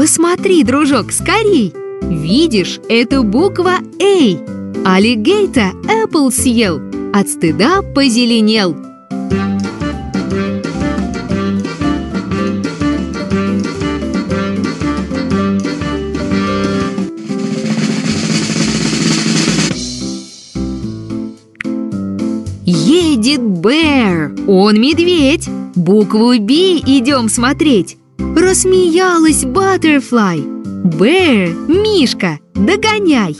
Посмотри, дружок, скорей! Видишь, это буква А. Аллигейта Apple съел, от стыда позеленел. Едет Бэр, он медведь. Букву Б идем смотреть. Рассмеялась Баттерфлай. Бэр, Мишка, догоняй.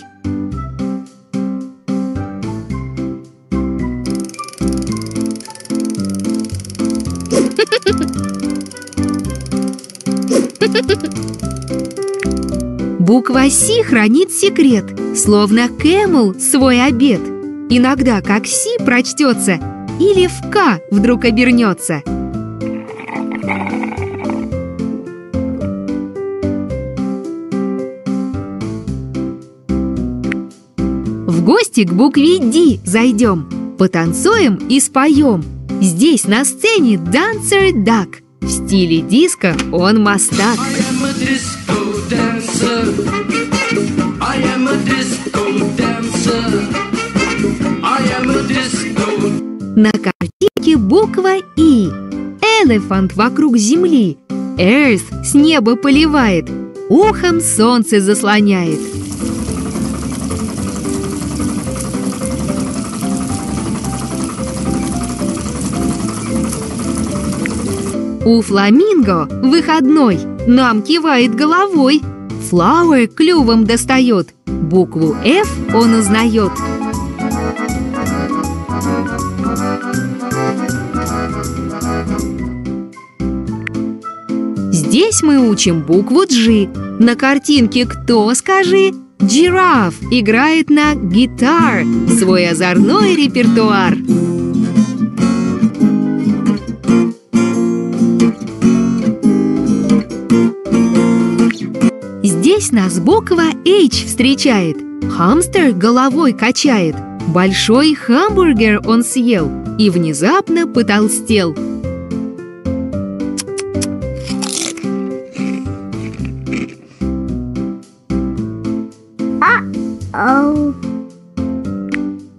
Буква Си хранит секрет, словно Кэмл свой обед. Иногда как Си прочтется, или в К вдруг обернется. Гости к букве Д зайдем, потанцуем и споем. Здесь на сцене Dancer Duck. В стиле диска он мастак. На картинке буква И. Элефант вокруг земли. Earth с неба поливает. Ухом солнце заслоняет. У фламинго выходной нам кивает головой. Flower клювом достает. Букву F он узнает. Здесь мы учим букву G. На картинке кто, скажи? Жираф играет на гитар свой озорной репертуар. Нас буква H встречает. Хамстер головой качает. Большой хамбургер он съел и внезапно потолстел.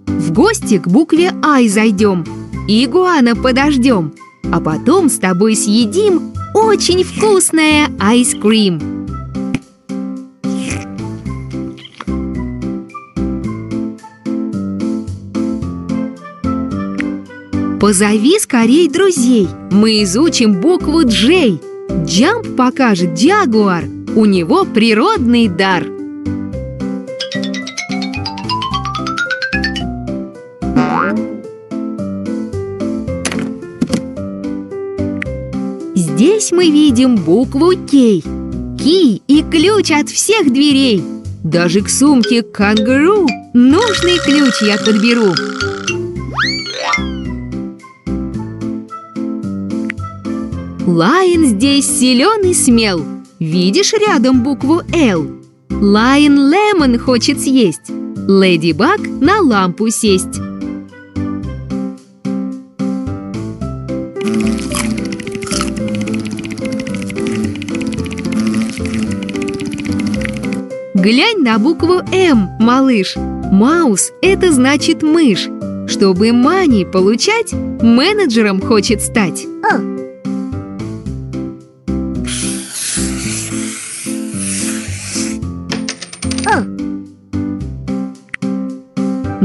В гости к букве Ай зайдем, игуана подождем, а потом с тобой съедим очень вкусное айскрим. Позови скорей друзей, мы изучим букву Джей. Джамп покажет Джагуар, у него природный дар. Здесь мы видим букву Кей. Ки и ключ от всех дверей. Даже к сумке кангуру нужный ключ я подберу. Lion здесь силен и смел. Видишь рядом букву «L»? Lion lemon хочет съесть. Ladybug на лампу сесть. Глянь на букву «М», малыш. Маус – это значит мышь. Чтобы мани получать, менеджером хочет стать.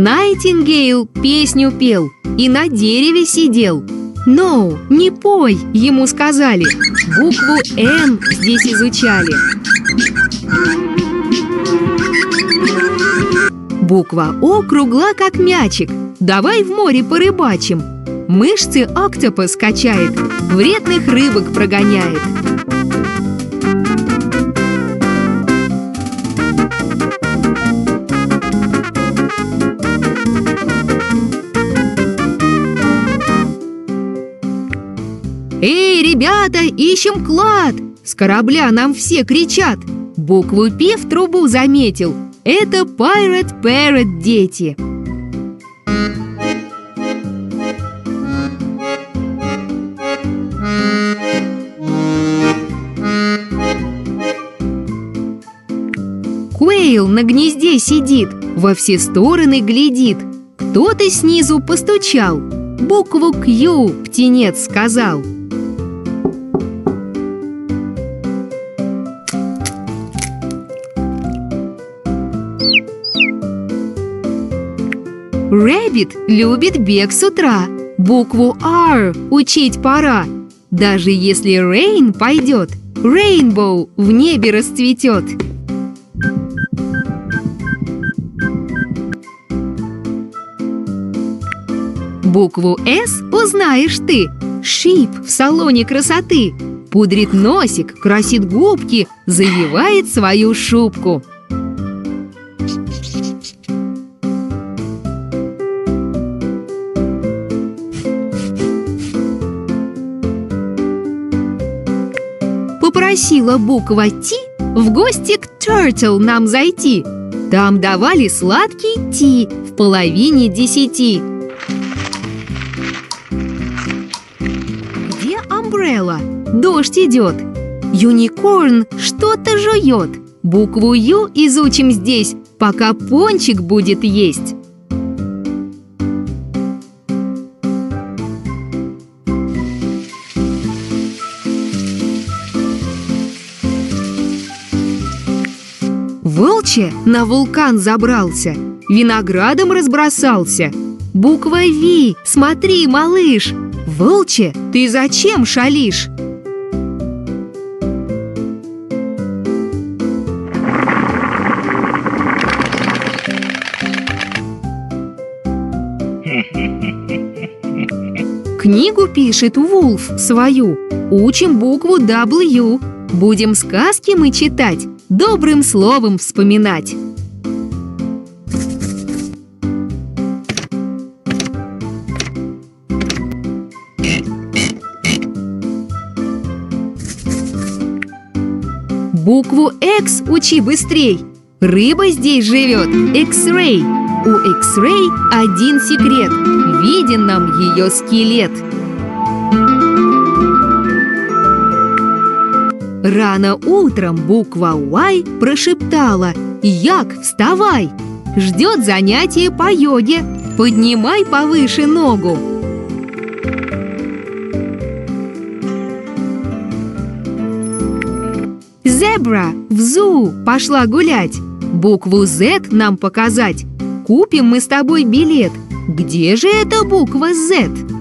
Найтингейл песню пел и на дереве сидел. «No, не пой!» – ему сказали. Букву «М» здесь изучали. Буква О кругла, как мячик. Давай в море порыбачим. Мышцы октопус качает, вредных рыбок прогоняет. Ребята, ищем клад! С корабля нам все кричат. Букву Пи в трубу заметил. Это Pirate Parrot дети. на гнезде сидит, во все стороны глядит. Кто-то снизу постучал. Букву «Q» птенец сказал. Rabbit любит бег с утра. Букву R учить пора. Даже если rain пойдет, rainbow в небе расцветет. Букву «S» узнаешь ты. Sheep в салоне красоты. Пудрит носик, красит губки, завивает свою шубку. Попросила буква «Т» в гости к Turtle нам зайти. Там давали сладкий ти в половине десяти. Где Амбрелла? Дождь идет. Юникорн что-то жует. Букву Ю изучим здесь, пока пончик будет есть. Волче на вулкан забрался, виноградом разбросался. Буква Ви, смотри, малыш, Волче, ты зачем шалишь? Книгу пишет Вулф свою. Учим букву W. Будем сказки мы читать, добрым словом вспоминать. Букву X учи быстрей. Рыба здесь живет, X-Ray. У X-Ray один секрет. Виден нам ее скелет. Рано утром буква Y прошептала «Як, вставай!» Ждет занятие по йоге. Поднимай повыше ногу. Зебра в зу пошла гулять. Букву Z нам показать. Купим мы с тобой билет. Где же эта буква Z?